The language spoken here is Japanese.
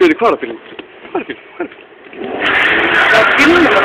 Peli, fala, Peli. Fala, Peli, fala. Tá filmando.